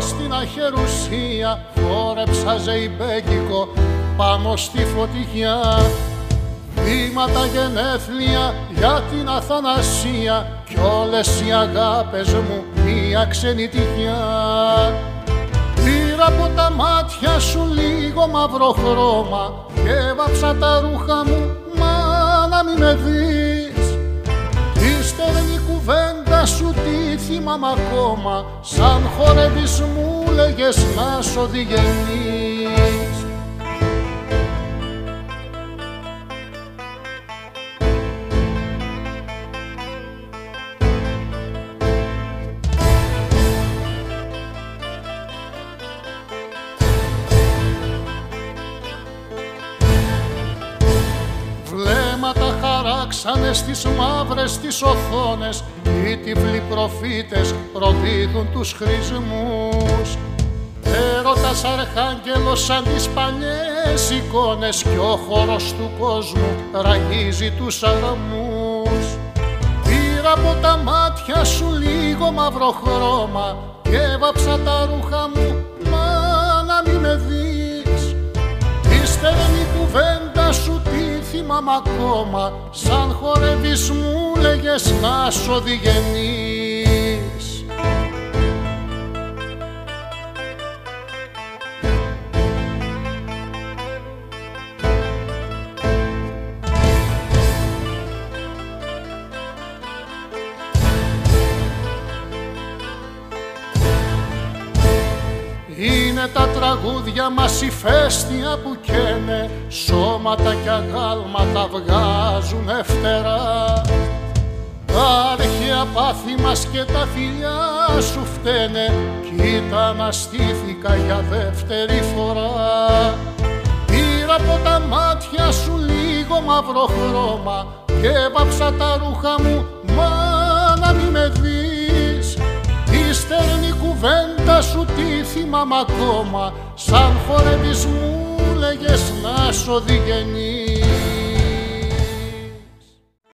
στην αχερουσία φόρεψα ζεϊμπέκικο πάνω στη φωτιά. Βήματα γενέθλια για την Αθανασία κι όλες οι αγάπες μου μία ξενιτικιά Πήρα από τα μάτια σου λίγο μαύρο χρώμα και έβαψα τα ρούχα μου μα να μην με δεις τι θυμάμαι ακόμα σαν χορεύεις μου λέγες να σ' οδηγενείς χαράξανε στις μαύρες τις οθόνες. Οι τυφλοί προφήτες προδίδουν τους χρησμούς. Έρωτας αρχάγγελος σαν τις παλιές εικόνες κι ο χώρος του κόσμου ραγίζει τους αραμούς. Πήρα από τα μάτια σου λίγο μαύρο χρώμα και έβαψα τα ρούχα μου θυμάμαι ακόμα σαν χορεύεις μου λέγες να σ' οδηγενείς Είναι τα τραγούδια μας η φέστια που καίνε Σώματα κι αγάλματα βγάζουν φτερά Τα αρχαία πάθη μας και τα φιλιά σου φταίνε. Κοίτα αναστήθηκα για δεύτερη φορά. Πήρα από τα μάτια σου λίγο μαύρο χρώμα Και έβαψα τα ρούχα μου μα να μην με δεις. Η στερνή κουβέντα σου τι θυμάμαι ακόμα Σαν χορεύεις μου λέγες να σ' οδηγενείς